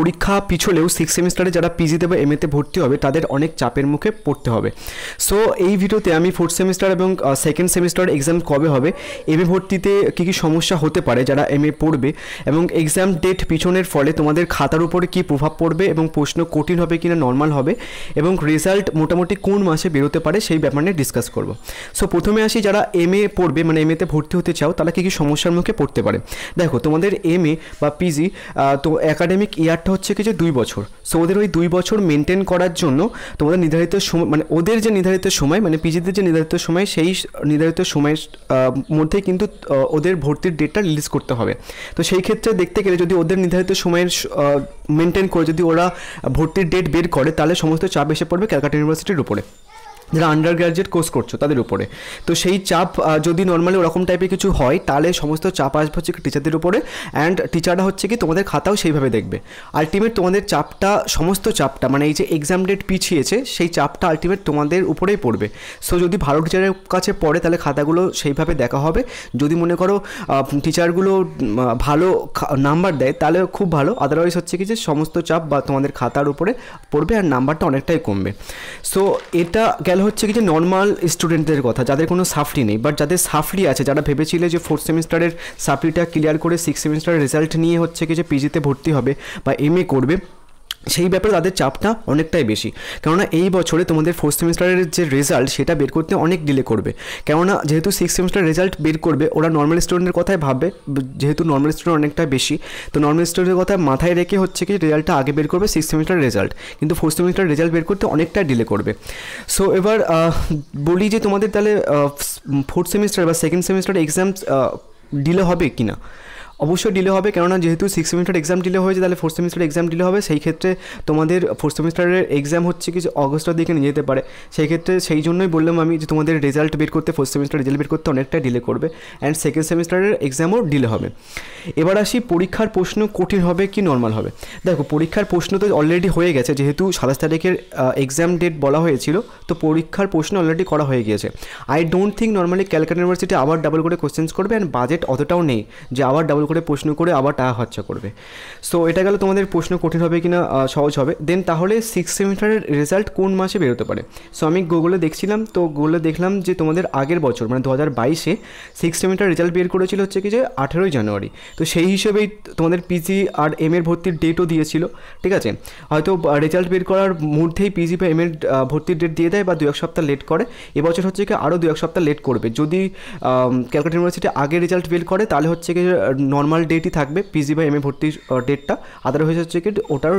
পরীক্ষা পিছলেও সিক্স সেমিস্টারে যারা পিজিতে বা এমএতে ভর্তি হবে, তাদের অনেক চাপের মুখে পড়তে হবে। সো এই ভিডিওতে আমি ফোর্থ সেমিস্টার এবং সেকেন্ড সেমিস্টার এক্সাম কবে হবে এমএ ভর্তিতে কী কী সমস্যা হতে পারে যারা এমএ পড়বে এবং এক্সাম ডেট পিছনের ফলে তোমাদের খাতার উপরে কী প্রভাব পড়বে এবং প্রশ্ন কঠিন হবে কিনা নর্মাল হবে এবং রেজাল্ট মোটামুটি কোন মাসে বেরোতে পারে সেই ব্যাপার নিয়ে ডিসকাস করব। সো প্রথমে আসি যারা এমএ পড়বে মানে এমএতে ভর্তি হতে চাও, তারা কী কী সমস্যার মুখে পড়তে পারে? দেখো, তোমাদের এমএ বা পিজি তো একাডেমিক ইয়ারটা হচ্ছে কি যে দুই বছর। সো ওদের ওই দুই বছর মেনটেন করার জন্য তোমাদের নির্ধারিত সময় মানে ওদের যে নির্ধারিত সময় মানে পিজিদের যে নির্ধারিত সময়, সেই নির্ধারিত সময়ের মধ্যে কিন্তু ওদের ভর্তির ডেটটা রিলিজ করতে হবে। তো সেই ক্ষেত্রে দেখতে গেলে যদি ওদের নির্ধারিত সময়ের মেনটেন করে যদি ওরা ভর্তির ডেট বের করে, তাহলে সমস্ত চাপ এসে পড়বে ক্যালকাটা ইউনিভার্সিটির উপরে। যারা আন্ডার গ্র্যাজুয়েট কোর্স করছ তাদের উপরে। তো সেই চাপ যদি নর্মালি ওরকম টাইপের কিছু হয়, তাহলে সমস্ত চাপ আসবে হচ্ছে টিচারদের উপরে। অ্যান্ড টিচাররা হচ্ছে কি তোমাদের খাতাও সেইভাবে দেখবে। আলটিমেট তোমাদের চাপটা, সমস্ত চাপটা মানে এই যে এক্সাম ডেট পিছিয়েছে, সেই চাপটা আলটিমেট তোমাদের উপরেই পড়বে। সো যদি ভালো টিচারের কাছে পড়ে, তাহলে খাতাগুলো সেইভাবে দেখা হবে। যদি মনে করো টিচারগুলো ভালো নাম্বার দেয়, তাহলে খুব ভালো। আদারওয়াইজ হচ্ছে কি যে সমস্ত চাপ বা তোমাদের খাতার উপরে পড়বে, আর নাম্বারটা অনেকটাই কমবে। সো এটা গেল হচ্ছে কি যে নর্মাল স্টুডেন্টদের কথা, যাদের কোনো সাফলি নেই বাট যাদের সাফলি আছে, যারা ভেবেছিলে যে ফোর্থ সেমিস্টারের সাফরিটা ক্লিয়ার করে সিক্স সেমিস্টারের রেজাল্ট নিয়ে হচ্ছে কি যে পিজিতে ভর্তি হবে বা এম করবে সেই ব্যাপারে তাদের চাপটা অনেকটাই বেশি। কেননা এই বছরে তোমাদের ফোর্থ সেমিস্টারের যে রেজাল্ট সেটা বের করতে অনেক ডিলে করবে। কেননা যেহেতু সিক্স সেমিস্টার রেজাল্ট বের করবে, ওরা নর্মাল স্টুডেন্টের কথাই ভাববে, যেহেতু নর্মাল স্টুডেন্ট অনেকটা বেশি, তো নর্মাল স্টুডেন্টের কথা মাথায় রেখে হচ্ছে কি রেজাল্টটা আগে বের করবে সিক্স সেমিস্টার রেজাল্ট কিন্তু ফোর্থ সেমিস্টার রেজাল্ট বের করতে অনেকটা ডিলে করবে। সো এবার বলি যে তোমাদের তাহলে ফোর্থ সেমিস্টার বা সেকেন্ড সেমিস্টার এক্সাম ডিলে হবে কি না অবশ্যই ডিলে হবে, কেননা যেহেতু সিক্স সেমিস্টার এক্সাম ডিলে হয়েছে, তাহলে ফোর্থ সেমিস্টার এক্সাম ডিলে হবে। সেই ক্ষেত্রে তোমাদের ফোর্থ সেমিস্টারের এক্সাম হচ্ছে কিছু অগস্টের দিকে নিয়ে যেতে পারে। সেই ক্ষেত্রে সেই জন্যই বললাম আমি যে তোমাদের রেজাল্ট বের করতে ফোর্থ সেমিস্টার রেজাল্ট বের করতে অনেকটা ডিলে করবে অ্যান্ড সেকেন্ড সেমিস্টারের এক্সামও ডিলে হবে। এবার আসি, পরীক্ষার প্রশ্ন কঠিন হবে কি নর্মাল হবে? দেখো, পরীক্ষার প্রশ্ন তো অলরেডি হয়ে গেছে, যেহেতু সাতাশ তারিখের এক্সাম ডেট বলা হয়েছিল, তো পরীক্ষার প্রশ্ন অলরেডি করা হয়ে গিয়েছে। I don't think normally Calcutta university আবার ডাবল করে কোশ্চেন্স করবে অ্যান্ড বাজেট অতটাও নেই যে আবার ডাবল করে প্রশ্ন করে আবার টাকা খরচা করবে। সো এটা গেলে তোমাদের প্রশ্ন কঠিন হবে কি না সহজ হবে। দেন তাহলে সিক্স সেমিস্টারের রেজাল্ট কোন মাসে বেরোতে পারে? সো আমি গুগলে দেখছিলাম, তো গুগলে দেখলাম যে তোমাদের আগের বছর মানে দু হাজার বাইশে সিক্স সেমিস্টার রেজাল্ট বের করেছিল হচ্ছে কি যে আঠেরোই জানুয়ারি। তো সেই হিসেবেই তোমাদের পিজি আর এম এর ভর্তির ডেটও দিয়েছিল, ঠিক আছে? হয়তো রেজাল্ট বের করার মধ্যেই পিজি বা এম এর ভর্তির ডেট দিয়ে দেয় বা দু এক সপ্তাহ লেট করে। এবছর হচ্ছে কি আরও দু এক সপ্তাহ লেট করবে। যদি ক্যালকাটা ইউনিভার্সিটি আগে রেজাল্ট বের করে, তাহলে হচ্ছে কি নর্মাল ডেটই থাকবে পিজি বা এম এ ভর্তির ডেটটা আদারওয়াইজ হচ্ছে কি, ওটারও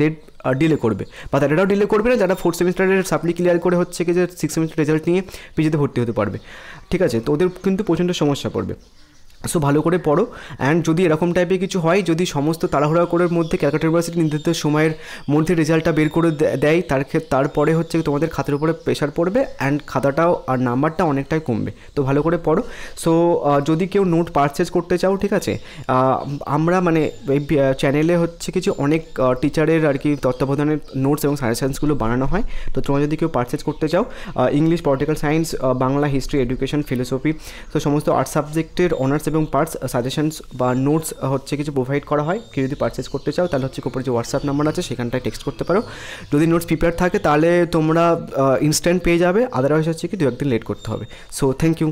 ডেট ডিলে করবে। বা এটাও ডিলে করবে না, যারা ফোর্থ সেমিস্টারের সাপ্লি ক্লিয়ার করে হচ্ছে কি যে সিক্স সেমিস্টার রেজাল্ট নিয়ে পিজিতে ভর্তি হতে পারবে। ঠিক আছে, তো ওদের কিন্তু প্রচণ্ড সমস্যা পড়বে। সো ভালো করে পড়ো। অ্যান্ড যদি এরকম টাইপের কিছু হয়, যদি সমস্ত তাড়াহুড়া করার মধ্যে ক্যালকাটা ইউনিভার্সিটি নির্ধারিত সময়ের মধ্যে রেজাল্টটা বের করে দেয়, তার তারপরে হচ্ছে তোমাদের খাতার উপরে প্রেশার পড়বে অ্যান্ড খাতাটাও আর নাম্বারটা অনেকটাই কমবে। তো ভালো করে পড়ো। সো যদি কেউ নোট পারচেজ করতে চাও, ঠিক আছে? আমরা মানে এই চ্যানেলে হচ্ছে কিছু অনেক টিচারের আর কি তত্ত্বাবধানের নোটস এবং সাজেশনসগুলো বানানো হয়। তো তোমরা যদি কেউ পারচেজ করতে চাও English political science Bangla history education philosophy তো সমস্ত আর্ট সাবজেক্টের অনার্স এবং পার্টস সাজেশনস বা নোটস হচ্ছে কিছু প্রোভাইড করা হয়। কেউ যদি পারচেস করতে চাও, তাহলে হচ্ছে উপরে যে হোয়াটসঅ্যাপ নাম্বার আছে, সেখানটায় টেক্সট করতে পারো। যদি নোটস প্রিপেয়ার থাকে, তাহলে তোমরা ইনস্ট্যান্ট পেয়ে যাবে। আদারওয়াইজ হচ্ছে কি দু একদিন লেট করতে হবে। So thank you